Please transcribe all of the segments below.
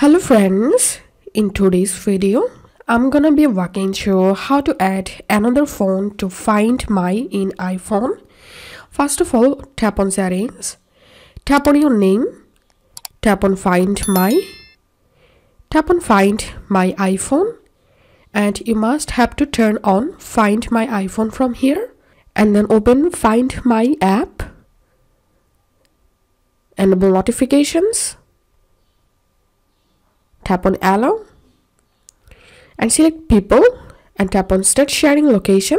Hello friends, in today's video I'm gonna be walking through how to add another phone to find my in iPhone. First of all tap on settings, tap on your name, tap on find my, tap on find my iPhone. And you must have to turn on find my iPhone from here. And then open find my app. Enable notifications tap on allow and select people and tap on start sharing location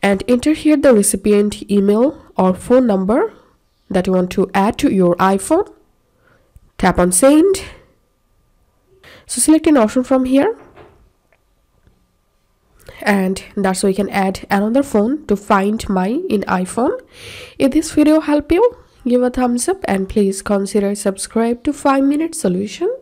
and enter here the recipient email or phone number that you want to add to your iPhone. Tap on send. So select an option from here and that's how you can add another phone to find my in iphone. If this video help you give a thumbs up and please consider subscribe to 5 minute solution